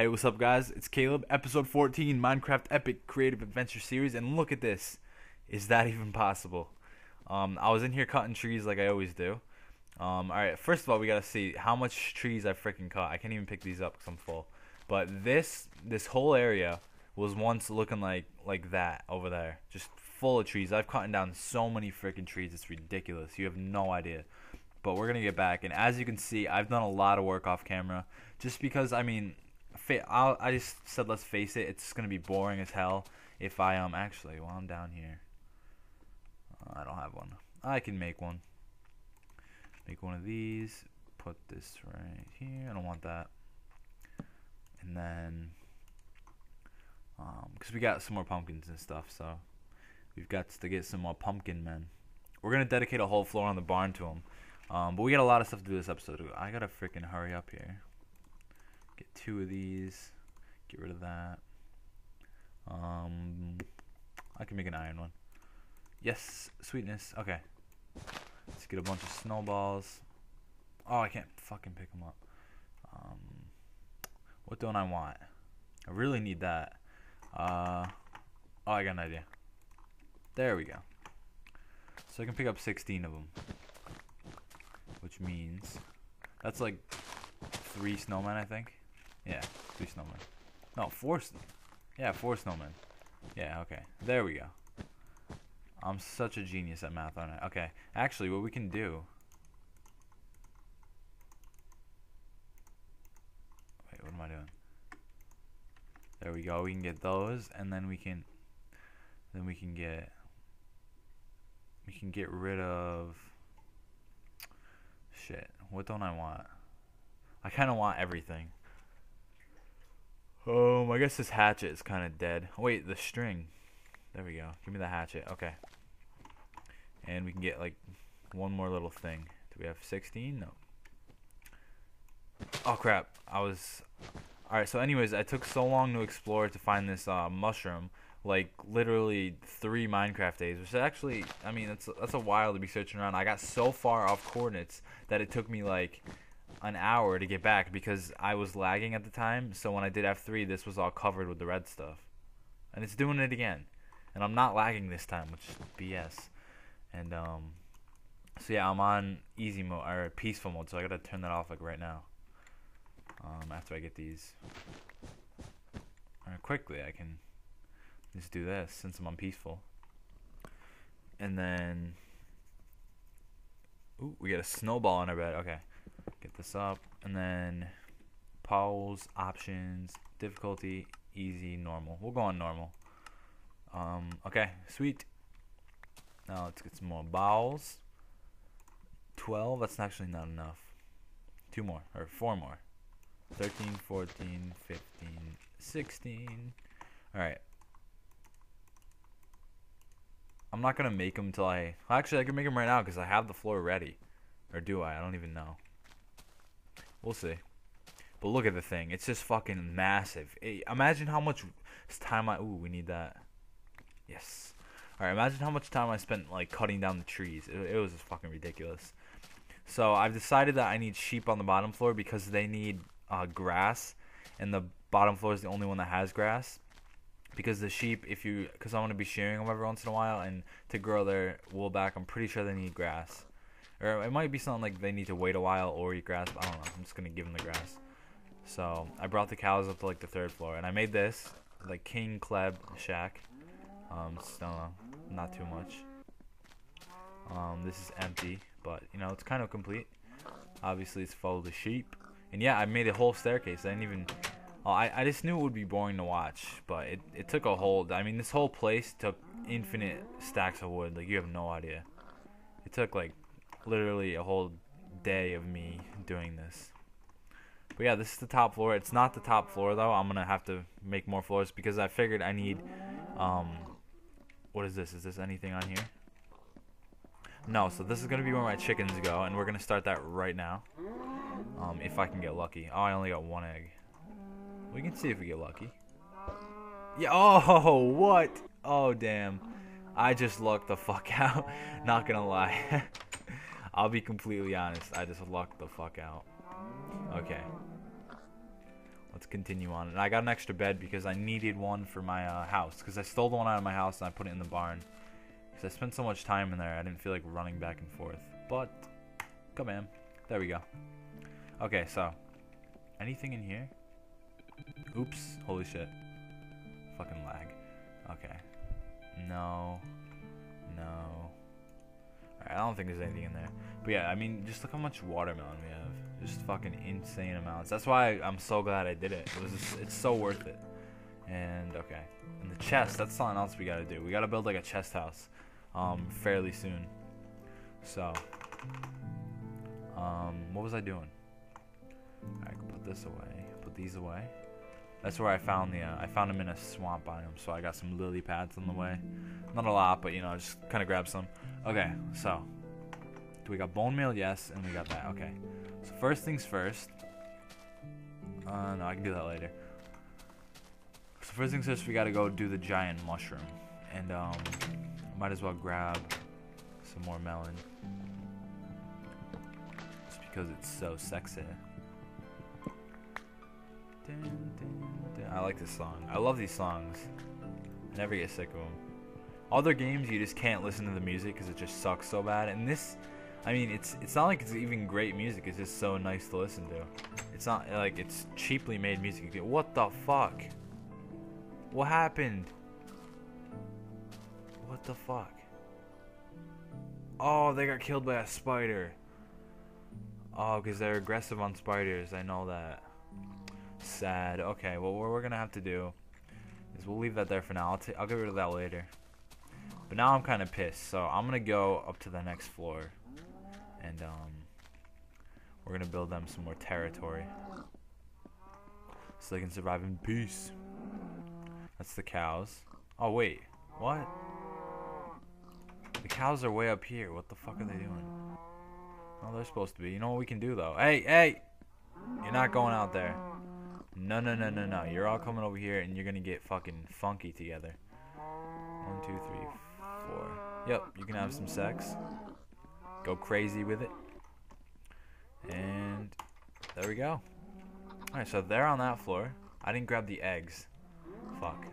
Hey, what's up, guys? It's Caleb, episode 14, Minecraft Epic Creative Adventure Series, and look at this. Is that even possible? Um, I was in here cutting trees like I always do. Um, alright, first of all, we gotta see how much trees I freaking cut. I can't even pick these up because I'm full. But this, this whole area was once looking like, like that over there. Just full of trees. I've cut down so many freaking trees, it's ridiculous. You have no idea. But we're gonna get back, and as you can see, I've done a lot of work off camera. Just because, I mean, I'll, I just said let's face it, it's gonna be boring as hell if I um actually while I'm down here. Uh, I don't have one. I can make one. Make one of these. Put this right here. I don't want that. And then, um, because we got some more pumpkins and stuff, so we've got to get some more pumpkin men. We're gonna dedicate a whole floor on the barn to them. Um, but we got a lot of stuff to do this episode. I gotta freaking hurry up here. Get two of these. Get rid of that. Um, I can make an iron one. Yes, sweetness. Okay. Let's get a bunch of snowballs. Oh, I can't fucking pick them up. Um, what don't I want? I really need that. Uh, oh, I got an idea. There we go. So I can pick up 16 of them. Which means that's like three snowmen, I think. Yeah, three snowmen. No, four. Yeah, four snowmen. Yeah, okay. There we go. I'm such a genius at math, aren't I? Okay, actually, what we can do... Wait, what am I doing? There we go. We can get those, and then we can... Then we can get... We can get rid of... Shit. What don't I want? I kind of want everything. Um, I guess this hatchet is kind of dead. wait, the string. There we go. Give me the hatchet. Okay. And we can get like one more little thing. Do we have 16? No. Oh crap. I was Alright, so anyways, I took so long to explore to find this uh, mushroom. Like literally three Minecraft days, which actually, I mean, that's that's a while to be searching around. I got so far off coordinates that it took me like an hour to get back because I was lagging at the time. So when I did F3, this was all covered with the red stuff. And it's doing it again. And I'm not lagging this time, which is BS. And, um, so yeah, I'm on easy mode, or peaceful mode, so I gotta turn that off, like, right now. Um, after I get these. Or quickly, I can just do this, since I'm on peaceful. And then... Ooh, we got a snowball in our bed, okay get this up and then pause options difficulty easy normal. We'll go on normal. Um, okay sweet. Now let's get some more bowls 12 that's actually not enough. Two more or four more. 13 14 15 16 all right I'm not gonna make them until I actually I can make them right now because I have the floor ready. Or do I? I don't even know We'll see. But look at the thing. It's just fucking massive. It, imagine how much time I... Ooh, we need that. Yes. Alright, imagine how much time I spent, like, cutting down the trees. It, it was just fucking ridiculous. So, I've decided that I need sheep on the bottom floor because they need uh, grass. And the bottom floor is the only one that has grass. Because the sheep, if you... Because I want to be shearing them every once in a while. And to grow their wool back, I'm pretty sure they need grass. Or it might be something like they need to wait a while or eat grass. I don't know. I'm just to give them the grass. So I brought the cows up to like the third floor. And I made this, like King Kleb Shack. Um, so not too much. Um, this is empty, but you know, it's kind of complete. Obviously, it's full of the sheep. And yeah, I made a whole staircase. I didn't even... Oh, I, I just knew it would be boring to watch, but it, it took a whole... I mean, this whole place took infinite stacks of wood. Like, you have no idea. It took, like, literally a whole day of me doing this. But yeah, this is the top floor. It's not the top floor though. I'm gonna have to make more floors because I figured I need. Um, what is this? Is this anything on here? No. So this is gonna be where my chickens go, and we're gonna start that right now. Um, if I can get lucky. Oh, I only got one egg. We can see if we get lucky. Yeah. Oh, what? Oh, damn. I just lucked the fuck out. Not gonna lie. I'll be completely honest. I just lucked the fuck out. Okay. let's continue on. And I got an extra bed because I needed one for my uh, house. Because I stole the one out of my house and I put it in the barn. Because I spent so much time in there, I didn't feel like running back and forth. But, come on. There we go. Okay, so. Anything in here? Oops. Holy shit. Fucking lag. Okay. No. No. I don't think there's anything in there. But yeah, I mean, just look how much watermelon we have. Just fucking insane amounts. That's why I'm so glad I did it. It was just, it's so worth it. And okay, and the chest. That's something else we gotta do. We gotta build like a chest house, um, fairly soon. So, um, what was I doing? I can put this away. Put these away. That's where I found the. Uh, I found them in a swamp biome, so I got some lily pads on the way. Not a lot, but you know, I just kind of grab some. Okay, so we got bone meal, yes, and we got that. Okay, so first things first. Uh, no, I can do that later. So first things first, we gotta go do the giant mushroom, and um, might as well grab some more melon, just because it's so sexy. I like this song. I love these songs. I never get sick of them. Other games, you just can't listen to the music because it just sucks so bad. And this, I mean, it's it's not like it's even great music. It's just so nice to listen to. It's not like it's cheaply made music. What the fuck? What happened? What the fuck? Oh, they got killed by a spider. Oh, because they're aggressive on spiders. I know that. Sad. Okay, well, what we're going to have to do is we'll leave that there for now. I'll, t I'll get rid of that later. But now I'm kind of pissed, so I'm going to go up to the next floor. And, um, we're going to build them some more territory. So they can survive in peace. That's the cows. Oh, wait. What? The cows are way up here. What the fuck are they doing? Oh, they're supposed to be. You know what we can do, though? Hey, hey! You're not going out there. No, no, no, no, no. You're all coming over here and you're gonna get fucking funky together. One, two, three, four. Yep, you can have some sex. Go crazy with it. And there we go. Alright, so they're on that floor. I didn't grab the eggs. Fuck.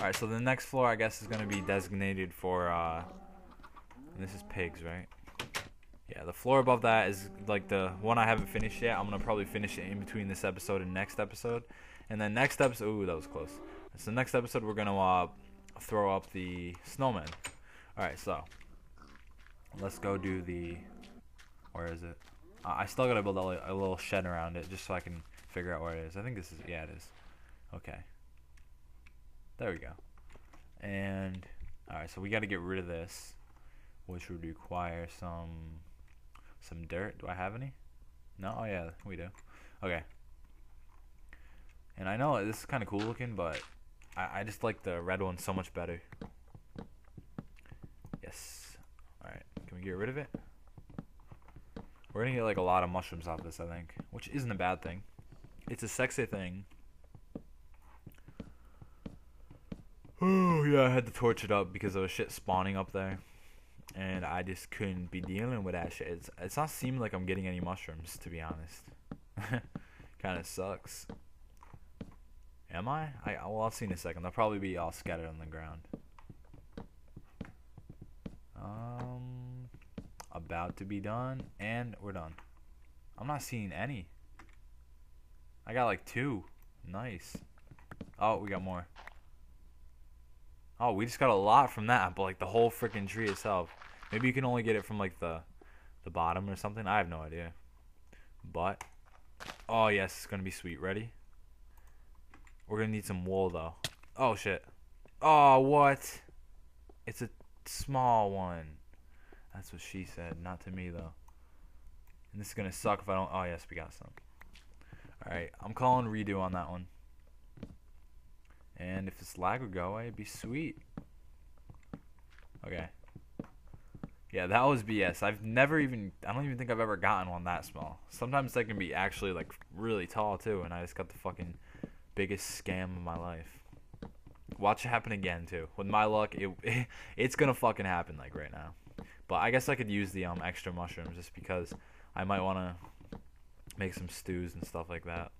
Alright, so the next floor I guess is gonna be designated for uh this is pigs, right? Yeah, the floor above that is like the one I haven't finished yet. I'm gonna probably finish it in between this episode and next episode. And then next episode, ooh, that was close. So next episode we're gonna uh, throw up the snowman. All right, so let's go do the. Where is it? Uh, I still gotta build a, a little shed around it just so I can figure out where it is. I think this is yeah, it is. Okay. There we go. And all right, so we got to get rid of this, which would require some some dirt. Do I have any? No? Oh, yeah, we do. Okay. And I know this is kind of cool looking, but I, I just like the red one so much better. Yes. Alright, can we get rid of it? We're gonna get like a lot of mushrooms off this, I think. Which isn't a bad thing. It's a sexy thing. Oh, yeah, I had to torch it up because there was shit spawning up there and I just couldn't be dealing with that shit. It's it's not seeming like I'm getting any mushrooms, to be honest. kind of sucks. Am I? I well, I'll see in a second. They'll probably be all scattered on the ground. Um, about to be done, and we're done. I'm not seeing any. I got like two. Nice. Oh, we got more. Oh, we just got a lot from that, but like the whole freaking tree itself. Maybe you can only get it from like the the bottom or something. I have no idea. But oh yes, it's gonna be sweet. Ready? We're gonna need some wool though. Oh shit. Oh what? It's a small one. That's what she said, not to me though. And this is gonna suck if I don't. Oh yes, we got some. All right, I'm calling redo on that one. And if this lag would go away, it'd be sweet. Okay. Yeah, that was BS. I've never even, I don't even think I've ever gotten one that small. Sometimes they can be actually like really tall too, and I just got the fucking biggest scam of my life. Watch it happen again too. With my luck, it, it it's gonna fucking happen like right now. But I guess I could use the um extra mushrooms just because I might want to make some stews and stuff like that.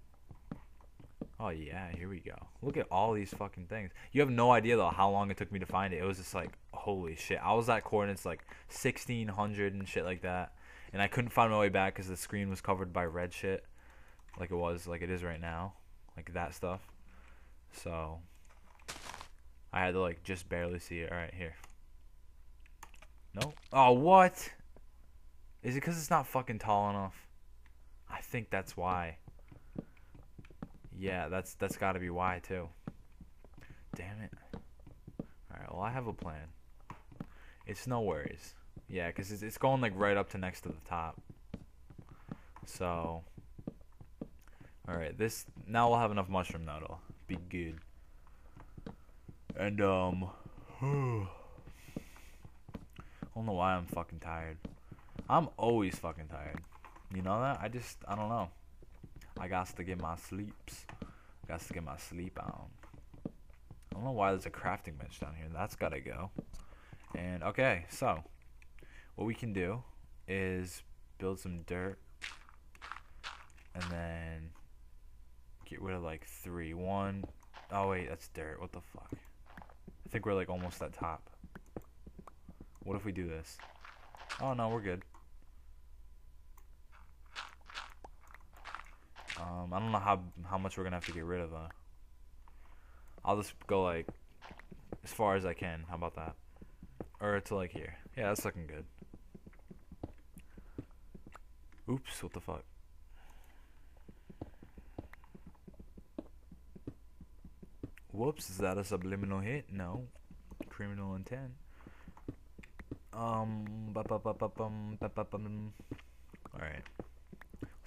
Oh yeah, here we go. Look at all these fucking things. You have no idea though how long it took me to find it. It was just like holy shit. I was at coordinates like 1600 and shit like that, and I couldn't find my way back because the screen was covered by red shit, like it was like it is right now, like that stuff. So I had to like just barely see it. All right, here. No. Oh what? Is it because it's not fucking tall enough? I think that's why. Yeah, that's that's got to be why too. Damn it. Alright, well I have a plan. It's no worries. Yeah, because it's, it's going like right up to next to the top. So. Alright, this. Now we'll have enough mushroom though. It'll be good. And, um. I don't know why I'm fucking tired. I'm always fucking tired. You know that? I just. I don't know. I got to get my sleeps. Got to get my sleep on. I don't know why there's a crafting bench down here. That's gotta go. And okay, so what we can do is build some dirt and then get rid of like three. One oh wait, that's dirt. What the fuck? I think we're like almost at top. What if we do this? Oh no, we're good. Um, I don't know how how much we're gonna have to get rid of. Uh, I'll just go like as far as I can. How about that? Or to like here. Yeah, that's looking good. Oops, what the fuck? Whoops, is that a subliminal hit? No. Criminal intent. Um, Alright.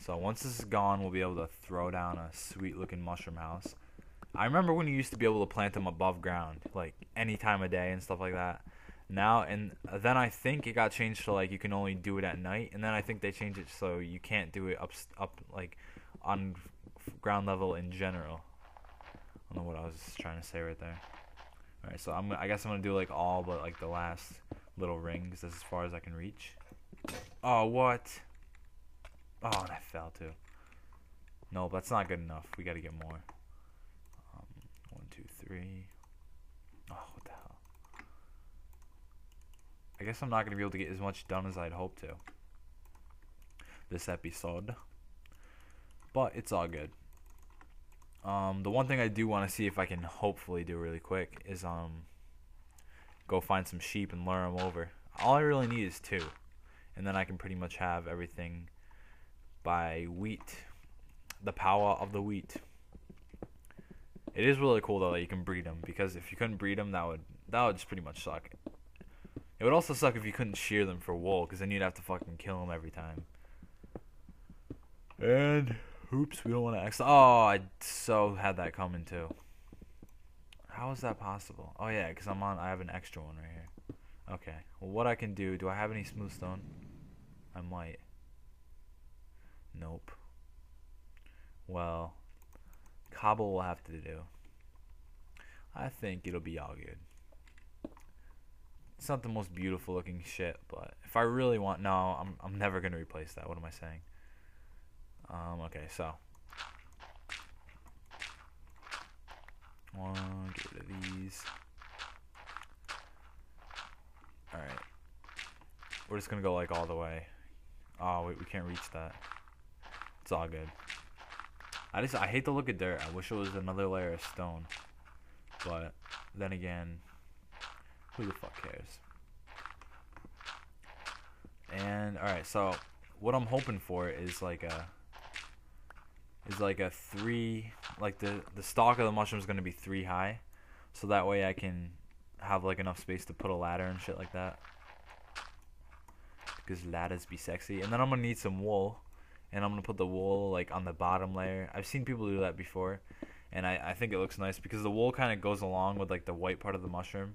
So once this is gone, we'll be able to throw down a sweet looking mushroom house. I remember when you used to be able to plant them above ground, like any time of day and stuff like that. Now and then I think it got changed to like you can only do it at night, and then I think they changed it so you can't do it up up like on ground level in general. I don't know what I was trying to say right there. All right, so I'm I guess I'm gonna do like all but like the last little rings as far as I can reach. Oh what? Oh, I fell too. No, that's not good enough. We gotta get more. Um, one, two, three. Oh, what the hell? I guess I'm not gonna be able to get as much done as I'd hoped to. This episode. But it's all good. Um, the one thing I do want to see if I can hopefully do really quick is um, go find some sheep and lure them over. All I really need is two, and then I can pretty much have everything by wheat. The power of the wheat. It is really cool though that you can breed them because if you couldn't breed them, that would that would just pretty much suck. It would also suck if you couldn't shear them for wool because then you'd have to fucking kill them every time. And oops, we don't want to. Ex- oh, I so had that coming too. How is that possible? Oh yeah, because I'm on. I have an extra one right here. Okay. Well, what I can do? Do I have any smooth stone? I might. Nope. Well, cobble will have to do. I think it'll be all good. It's not the most beautiful looking shit, but if I really want, no, I'm I'm never gonna replace that. What am I saying? Um, okay, so one, get rid of these. All right, we're just gonna go like all the way. Oh wait, we can't reach that. It's all good. I just I hate to look at dirt. I wish it was another layer of stone. But then again, who the fuck cares? And alright, so what I'm hoping for is like a is like a three like the the stalk of the mushroom is gonna be three high. So that way I can have like enough space to put a ladder and shit like that. Because ladders be sexy. And then I'm gonna need some wool and I'm gonna put the wool like on the bottom layer. I've seen people do that before, and I, I think it looks nice because the wool kind of goes along with like the white part of the mushroom.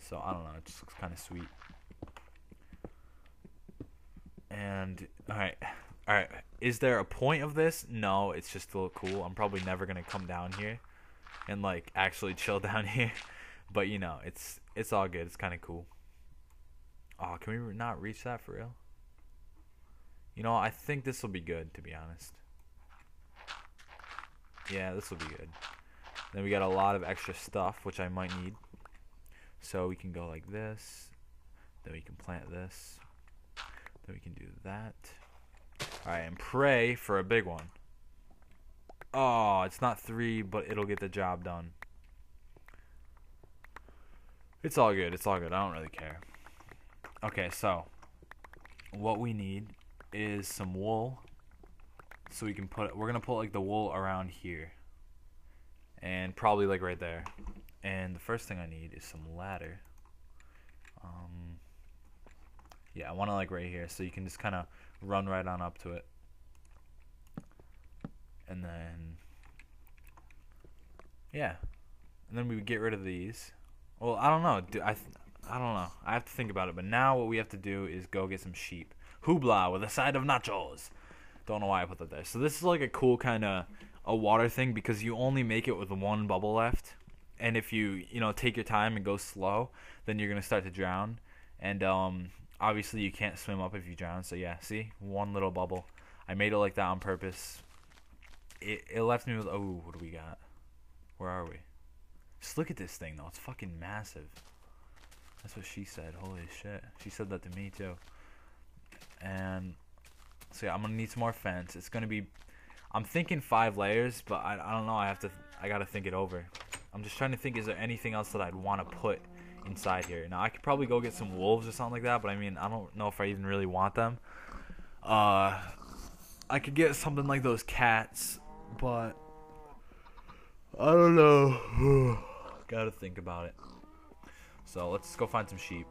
So I don't know, it just looks kind of sweet. And all right, all right. Is there a point of this? No, it's just to look cool. I'm probably never gonna come down here and like actually chill down here, but you know, it's it's all good. It's kind of cool. Oh, can we not reach that for real? You know, I think this will be good, to be honest. Yeah, this will be good. Then we got a lot of extra stuff, which I might need. So we can go like this. Then we can plant this. Then we can do that. Alright, and pray for a big one. Oh, it's not three, but it'll get the job done. It's all good. It's all good. I don't really care. Okay, so what we need is some wool. So we can put we're gonna put like the wool around here. And probably like right there. And the first thing I need is some ladder. Um yeah I want to like right here. So you can just kind of run right on up to it. And then yeah. And then we would get rid of these. Well I don't know. I I don't know. I have to think about it. But now what we have to do is go get some sheep hoobla with a side of nachos don't know why I put that there. So this is like a cool kind of a water thing because you only make it with one bubble left. And if you, you know, take your time and go slow, then you're going to start to drown. And um, obviously you can't swim up if you drown. So yeah, see? One little bubble. I made it like that on purpose. It, it left me with, oh, what do we got? Where are we? Just look at this thing though. It's fucking massive. That's what she said. Holy shit. She said that to me too. And so yeah, I'm gonna need some more fence. It's gonna be, I'm thinking five layers, but I, I don't know. I have to, I gotta think it over. I'm just trying to think, is there anything else that I'd want to put inside here? Now I could probably go get some wolves or something like that, but I mean, I don't know if I even really want them. Uh, I could get something like those cats, but I don't know. gotta think about it. So let's go find some sheep.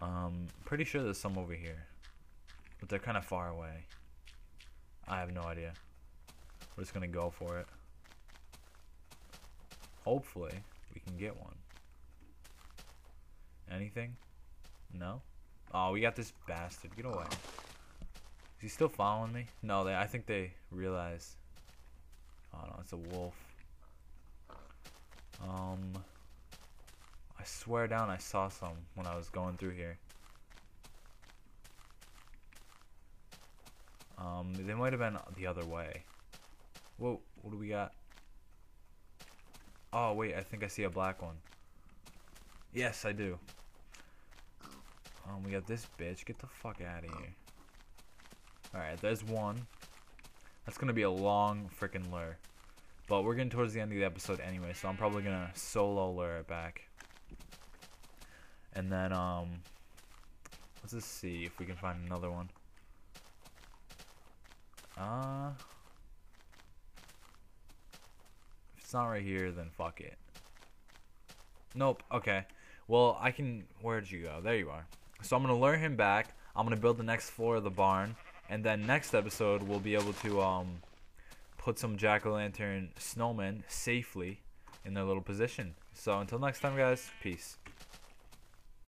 Um, pretty sure there's some over here. But they're kind of far away. I have no idea. We're just going to go for it. Hopefully, we can get one. Anything? No? Oh, we got this bastard. Get away. Is he still following me? No, they. I think they realize. Oh no, it's a wolf. Um, I swear down I saw some when I was going through here. Um, they might have been the other way. Whoa, what do we got? Oh, wait, I think I see a black one. Yes, I do. Um, we got this bitch. Get the fuck out of here. Alright, there's one. That's gonna be a long freaking lure. But we're getting towards the end of the episode anyway, so I'm probably gonna solo lure it back. And then, um, let's just see if we can find another one. Uh, if it's not right here, then fuck it. Nope. Okay. Well, I can. Where'd you go? There you are. So I'm gonna lure him back. I'm gonna build the next floor of the barn, and then next episode we'll be able to um put some jack o' lantern snowmen safely in their little position. So until next time, guys. Peace.